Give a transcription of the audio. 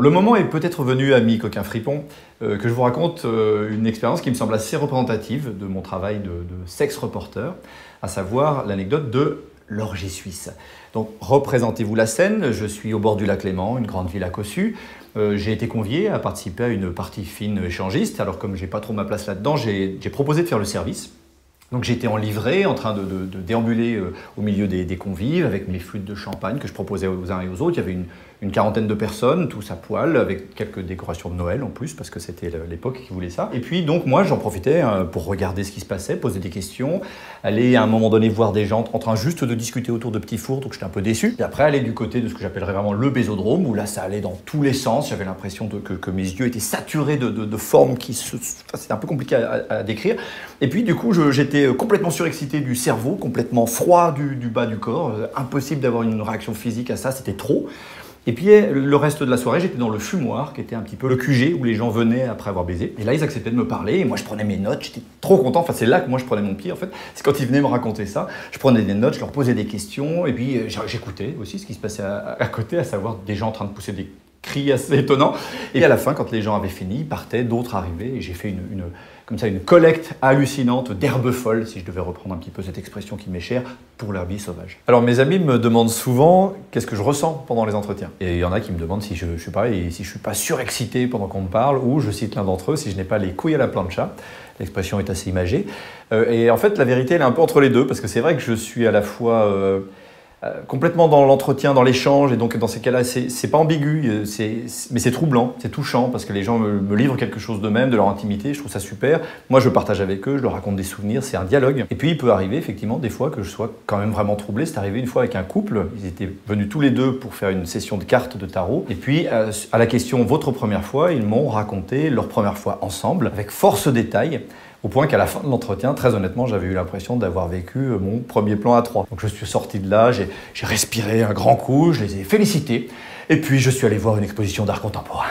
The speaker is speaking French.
Le moment est peut-être venu, ami coquin fripon, euh, que je vous raconte euh, une expérience qui me semble assez représentative de mon travail de, sex reporter, à savoir l'anecdote de l'orgie suisse. Donc, représentez-vous la scène, je suis au bord du lac Léman, une grande ville à Cossu. Euh, j'ai été convié à participer à une partie fine échangiste. Alors, comme j'ai pas trop ma place là-dedans, j'ai proposé de faire le service. Donc j'étais en livrée, en train de, déambuler au milieu des, des, convives avec mes flûtes de champagne que je proposais aux uns et aux autres. Il y avait une, une quarantaine de personnes, tous à poil, avec quelques décorations de Noël en plus, parce que c'était l'époque qui voulait ça. Et puis donc moi j'en profitais euh, pour regarder ce qui se passait, poser des questions, aller à un moment donné voir des gens en train juste de discuter autour de petits fours, donc j'étais un peu déçu. Et après aller du côté de ce que j'appellerais vraiment le bésodrome, où là ça allait dans tous les sens, j'avais l'impression que, mes yeux étaient saturés de, formes qui se... c'était un peu compliqué à, décrire. Et puis du coup j'étais complètement surexcité du cerveau, complètement froid du, du bas du corps, euh, impossible d'avoir une réaction physique à ça, c'était trop. Et puis le reste de la soirée, j'étais dans le fumoir, qui était un petit peu le QG où les gens venaient après avoir baisé. Et là, ils acceptaient de me parler, et moi je prenais mes notes, j'étais trop content. Enfin, c'est là que moi je prenais mon pied en fait. C'est quand ils venaient me raconter ça. Je prenais des notes, je leur posais des questions, et puis euh, j'écoutais aussi ce qui se passait à, côté, à savoir des gens en train de pousser des cris assez étonnants. Et à la fin, quand les gens avaient fini, ils partaient, d'autres arrivaient, et j'ai fait une, comme ça une collecte hallucinante d'herbes folles, si je devais reprendre un petit peu cette expression qui m'est chère, pour l'herbe sauvage. Alors mes amis me demandent souvent qu'est-ce que je ressens pendant les entretiens? Et il y en a qui me demandent si je, suis si je suis pas surexcité pendant qu'on me parle, ou je cite l'un d'entre eux, si je n'ai pas les couilles à la plancha. L'expression est assez imagée. Euh, et en fait, la vérité, elle est un peu entre les deux, parce que c'est vrai que je suis à la fois... Euh, complètement dans l'entretien, dans l'échange, et donc dans ces cas-là, c'est pas ambigu, euh, mais c'est troublant, c'est touchant, parce que les gens me, livrent quelque chose d'eux-mêmes, de leur intimité, je trouve ça super. Moi, je partage avec eux, je leur raconte des souvenirs, c'est un dialogue. Et puis, il peut arriver, effectivement, des fois que je sois quand même vraiment troublé. C'est arrivé une fois avec un couple, ils étaient venus tous les deux pour faire une session de cartes de tarot, et puis, euh, à la question « votre première fois », ils m'ont raconté leur première fois ensemble, avec force détail. Au point qu'à la fin de l'entretien, très honnêtement, j'avais eu l'impression d'avoir vécu euh, mon premier plan à trois. Donc je suis sorti de là, j'ai respiré un grand coup, je les ai félicités, et puis je suis allé voir une exposition d'art contemporain.